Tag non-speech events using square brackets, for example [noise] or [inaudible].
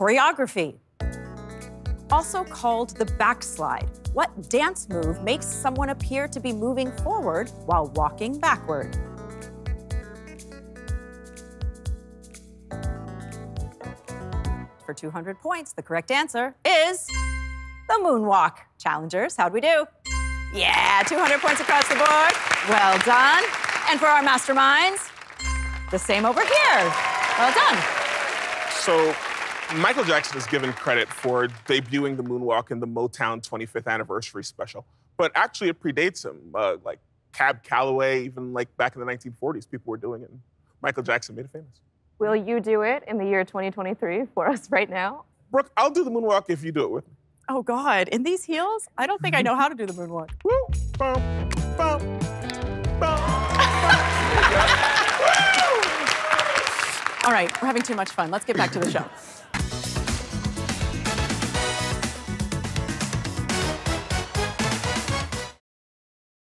choreography. Also called the backslide. What dance move makes someone appear to be moving forward while walking backward? For 200 points, the correct answer is the moonwalk. Challengers, how'd we do? Yeah, 200 points across the board. Well done. And for our masterminds, the same over here. Well done. So Michael Jackson is given credit for debuting the moonwalk in the Motown 25th anniversary special, but actually it predates him. Uh, like Cab Calloway, even like back in the 1940s, people were doing it. And Michael Jackson made it famous. Will you do it in the year 2023 for us right now? Brooke, I'll do the moonwalk if you do it with me. Oh God, in these heels? I don't think I know how to do the moonwalk. [laughs] Woo, bum, bum, bum. All right, we're having too much fun. Let's get back to the show. [laughs]